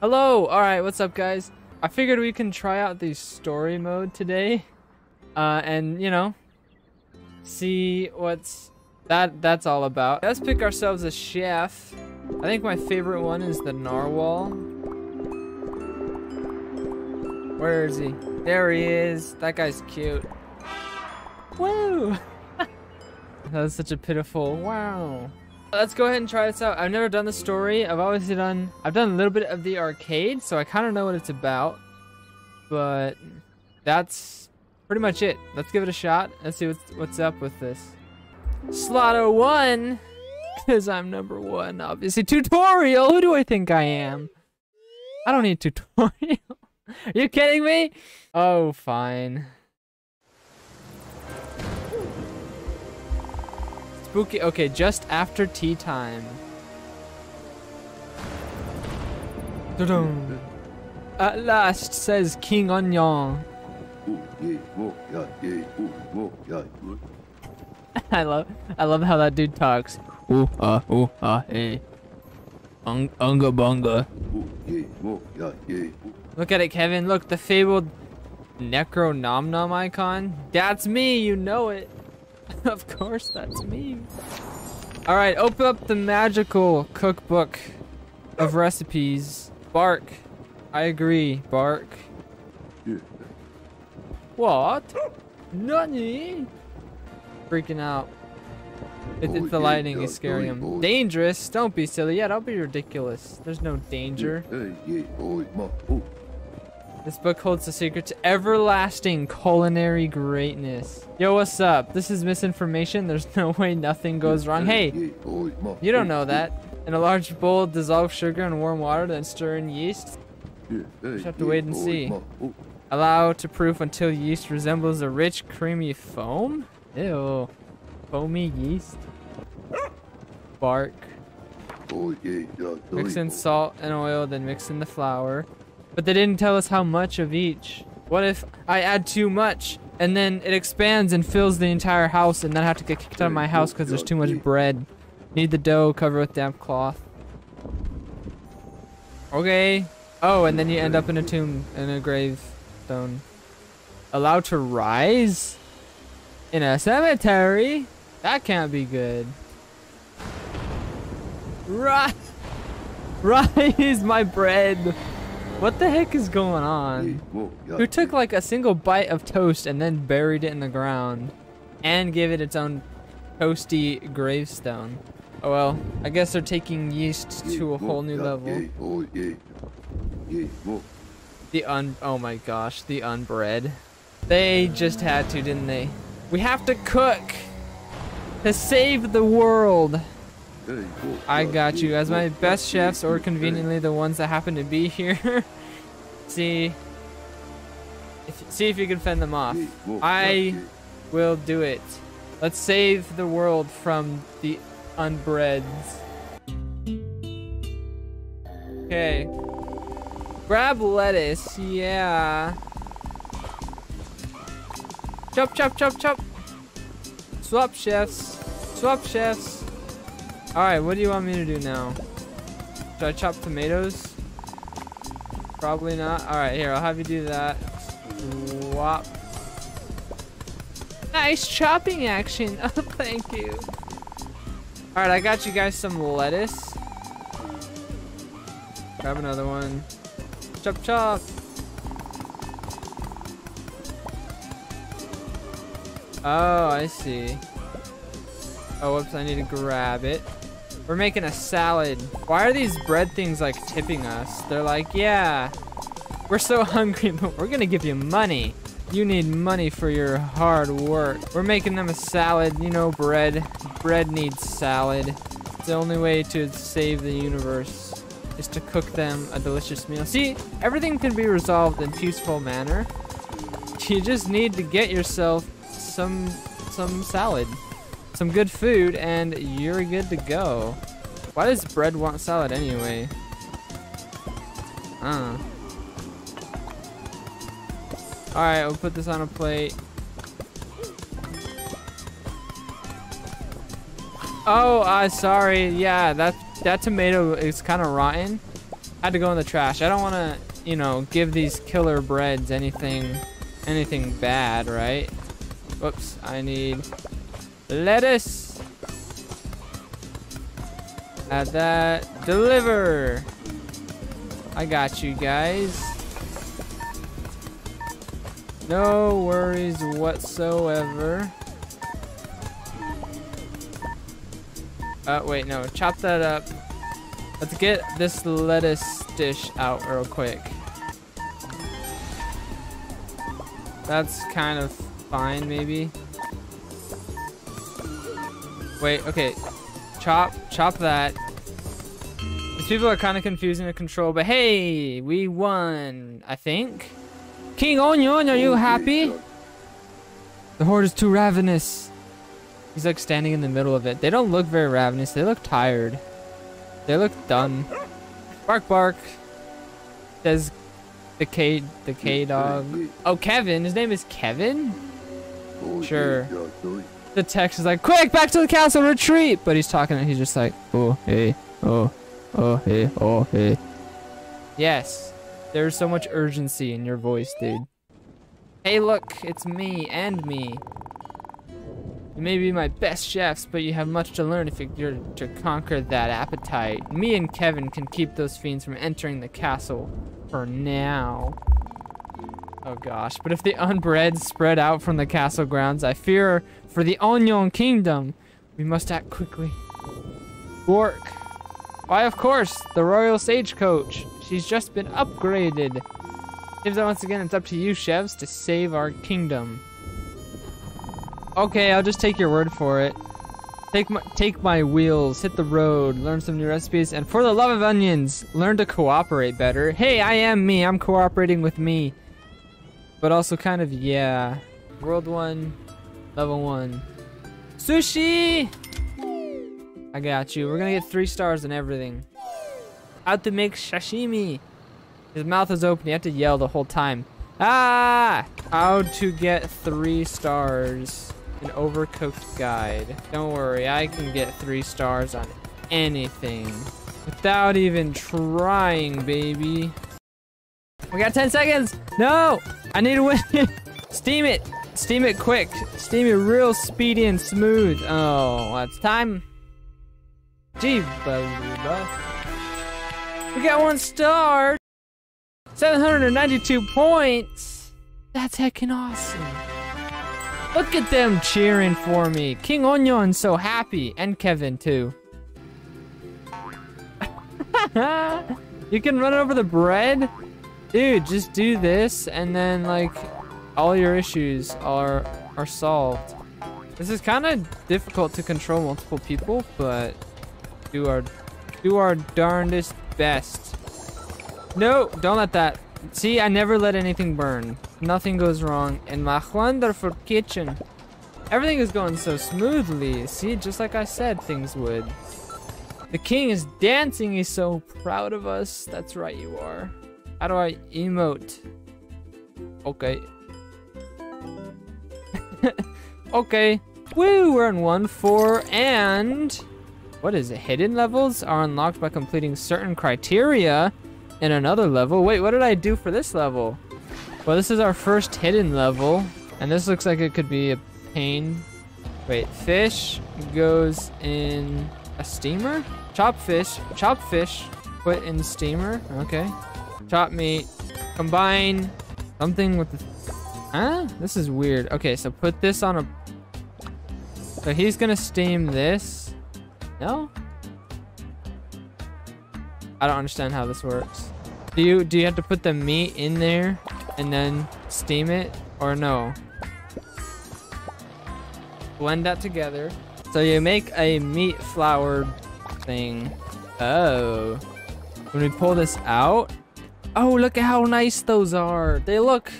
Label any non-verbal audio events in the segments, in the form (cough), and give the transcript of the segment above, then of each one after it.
Hello! Alright, what's up guys? I figured we can try out the story mode today. Uh, and, you know, see what's that that's all about. Let's pick ourselves a chef. I think my favorite one is the narwhal. Where is he? There he is. That guy's cute. Woo! (laughs) that was such a pitiful wow. Let's go ahead and try this out. I've never done the story. I've always done, I've done a little bit of the arcade, so I kind of know what it's about. But that's pretty much it. Let's give it a shot. Let's see what's, what's up with this. Slaughter one, (laughs) because I'm number one, obviously. Tutorial, who do I think I am? I don't need tutorial. Are (laughs) you kidding me? Oh, fine. Spooky. Okay, just after tea time. At last, says King Onion. (laughs) I love, I love how that dude talks. Ooh ah ooh ah hey. Un unga bunga. Look at it, Kevin. Look, the fabled Necronomnomicon. That's me. You know it. (laughs) of course, that's me. All right, open up the magical cookbook of recipes. Bark. I agree. Bark. What? Nani? Freaking out. It, it's the lightning is scaring him. Dangerous? Don't be silly. Yeah, don't be ridiculous. There's no danger. Oh. This book holds the secret to everlasting culinary greatness. Yo, what's up? This is misinformation. There's (laughs) no way nothing goes wrong. Hey, you don't know that. In a large bowl, dissolve sugar in warm water, then stir in yeast. Just have to wait and see. Allow to proof until yeast resembles a rich, creamy foam? Ew. Foamy yeast? Bark. Mix in salt and oil, then mix in the flour. But they didn't tell us how much of each. What if I add too much and then it expands and fills the entire house and then I have to get kicked out of my house because there's too much bread. Knead the dough covered with damp cloth. Okay. Oh, and then you end up in a tomb, in a gravestone. Allowed to rise? In a cemetery? That can't be good. Rise! (laughs) Rise, my bread! What the heck is going on? Who took like a single bite of toast and then buried it in the ground and gave it its own toasty gravestone? Oh well, I guess they're taking yeast to a whole new level. The un- oh my gosh, the unbread. They just had to, didn't they? We have to cook to save the world. I got you. As my best chefs, or conveniently the ones that happen to be here. (laughs) see, if, see if you can fend them off. I will do it. Let's save the world from the unbreads. Okay. Grab lettuce, yeah. Chop, chop, chop, chop. Swap chefs. Swap chefs. Alright, what do you want me to do now? Should I chop tomatoes? Probably not. Alright, here, I'll have you do that. Swap. Nice chopping action. (laughs) Oh, thank you. Alright, I got you guys some lettuce. Grab another one. Chop chop. Oh, I see. Oh, whoops, I need to grab it. We're making a salad. Why are these bread things like tipping us? They're like, yeah, we're so (laughs) hungry, but we're gonna give you money. You need money for your hard work. We're making them a salad, you know, bread. Bread needs salad. It's the only way to save the universe is to cook them a delicious meal. See, everything can be resolved in peaceful manner. You just need to get yourself some some salad, some good food, and you're good to go. Why does bread want salad anyway? Uh. Alright, we'll put this on a plate. Oh, uh, sorry. Yeah, that that tomato is kind of rotten. I Had to go in the trash. I don't want to, you know, give these killer breads anything, anything bad, right? Whoops, I need lettuce. Add that. Deliver. I got you guys. No worries whatsoever. Uh, wait, no. Chop that up. Let's get this lettuce dish out real quick. That's kind of fine, maybe. Wait, okay. Chop, chop that. These people are kind of confusing to control, but hey, we won, I think. King Onion, are you happy? The horde is too ravenous. He's like standing in the middle of it. They don't look very ravenous. They look tired. They look done. Bark, bark. Says the K, the K dog. Oh, Kevin. His name is Kevin? Sure. The text is like, quick, back to the castle, retreat. But he's talking and he's just like, oh, hey, oh, oh, hey, oh, hey. Yes. There's so much urgency in your voice, dude. Hey, look, it's me and me. You may be my best chefs, but you have much to learn if you're to conquer that appetite. Me and Kevin can keep those fiends from entering the castle for now. Oh gosh, but if the unbread spread out from the castle grounds, I fear for the Onion Kingdom, we must act quickly. Bork. Why, of course, the Royal Stagecoach. She's just been upgraded. Seems that once again it's up to you, chefs, to save our kingdom. Okay, I'll just take your word for it. Take my take my wheels, hit the road, learn some new recipes, and for the love of onions, learn to cooperate better. Hey, I am me. I'm cooperating with me. But also kind of yeah. World one, level one. Sushi! I got you. We're gonna get three stars and everything. How to make sashimi. His mouth is open. You have to yell the whole time. Ah! How to get three stars. An overcooked guide. Don't worry, I can get three stars on anything. Without even trying, baby. We got 10 seconds! No! I need to win! (laughs) Steam it! Steam it quick! Steam it real speedy and smooth. Oh, it's time. Gee, We got one star! 792 points! That's heckin' awesome. Look at them cheering for me. King Onion's so happy. And Kevin, too. (laughs) you can run over the bread? Dude, just do this and then, like, all your issues are, are solved. This is kind of difficult to control multiple people, but do our, do our darndest best. No, don't let that See, I never let anything burn. Nothing goes wrong in my wonderful kitchen. Everything is going so smoothly. See, just like I said things would. The king is dancing. He's so proud of us. That's right, you are. How do I emote? Okay. (laughs) okay. Woo, we're on 1-4 and... What is it? Hidden levels are unlocked by completing certain criteria in another level. Wait, what did I do for this level? Well, this is our first hidden level, and this looks like it could be a pain. Wait, fish goes in a steamer? Chop fish, chop fish, put in steamer, okay. Chop meat, combine something with the, huh? This is weird. Okay, so put this on a, so he's gonna steam this. No? I don't understand how this works. Do you do you have to put the meat in there and then steam it or no? Blend that together. So you make a meat flour thing. Oh. When we pull this out. Oh, look at how nice those are. They look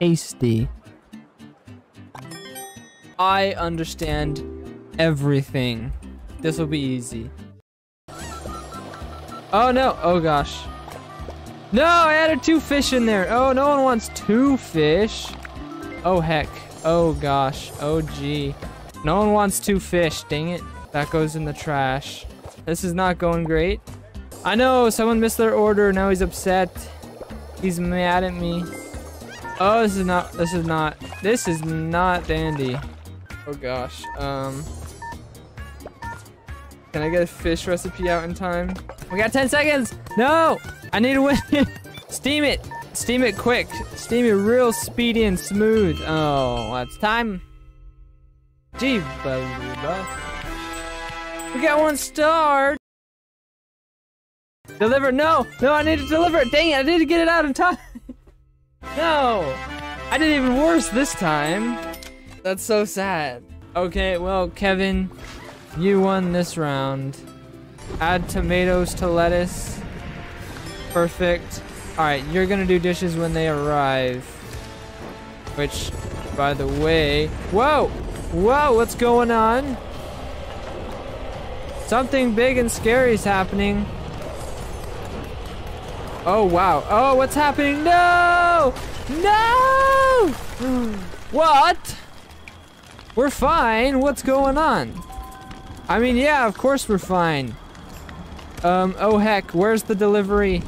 tasty. I understand everything. This will be easy. Oh no. Oh gosh. No, I added two fish in there. Oh, no one wants two fish. Oh, heck. Oh, gosh. Oh, gee. No one wants two fish. Dang it. That goes in the trash. This is not going great. I know, someone missed their order. Now he's upset. He's mad at me. Oh, this is not, this is not, this is not dandy. Oh gosh. Um, can I get a fish recipe out in time? We got 10 seconds. No, I need to win. (laughs) Steam it. Steam it quick. Steam it real speedy and smooth. Oh, it's time. Gee, We got one star. Deliver. No, no, I need to deliver it. Dang it, I need to get it out in time. (laughs) no, I did even worse this time. That's so sad. Okay, well, Kevin, you won this round. Add tomatoes to lettuce. Perfect. Alright, you're gonna do dishes when they arrive. Which, by the way... Whoa! Whoa, what's going on? Something big and scary is happening. Oh, wow. Oh, what's happening? No! No! what? We're fine. What's going on? I mean, yeah, of course we're fine. Um, oh heck, where's the delivery?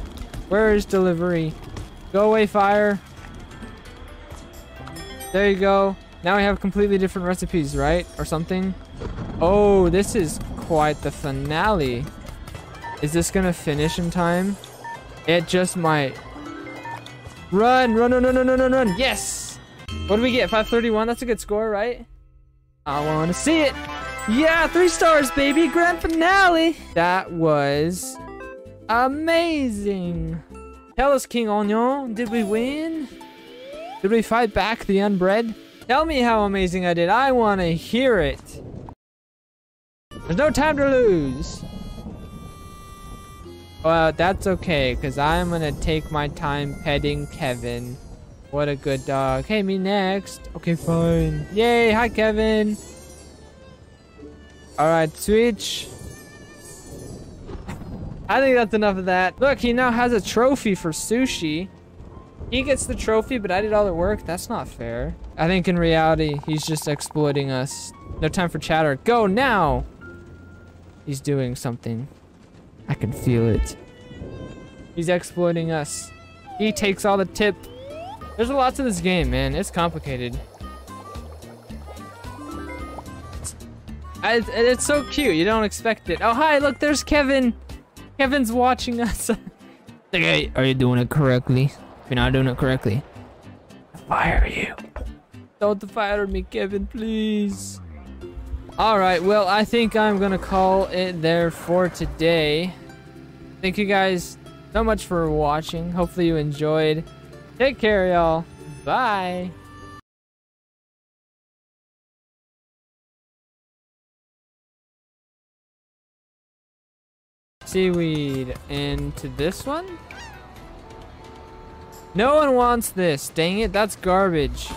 Where is delivery? Go away, fire. There you go. Now we have completely different recipes, right? Or something? Oh, this is quite the finale. Is this gonna finish in time? It just might. Run, run, run, run, run, run, run. Yes! What do we get? 531? That's a good score, right? I want to see it. Yeah, three stars, baby. Grand finale. That was amazing. Tell us, King Onion, did we win? Did we fight back the unbread? Tell me how amazing I did. I want to hear it. There's no time to lose. Well, that's okay, because I'm going to take my time petting Kevin. What a good dog. Hey, me next. Okay, fine. Yay, hi, Kevin. All right, switch. I think that's enough of that. Look, he now has a trophy for sushi. He gets the trophy, but I did all the work. That's not fair. I think in reality, he's just exploiting us. No time for chatter. Go now! He's doing something. I can feel it. He's exploiting us. He takes all the tip. There's a lot to this game, man. It's complicated. It's, it's so cute. You don't expect it. Oh, hi. Look, there's Kevin. Kevin's watching us. (laughs) okay, are you doing it correctly? If you're not doing it correctly, fire you. Don't fire me, Kevin, please. Alright, well, I think I'm gonna call it there for today. Thank you guys so much for watching. Hopefully you enjoyed. Take care, y'all. Bye. Seaweed into this one? No one wants this. Dang it, that's garbage.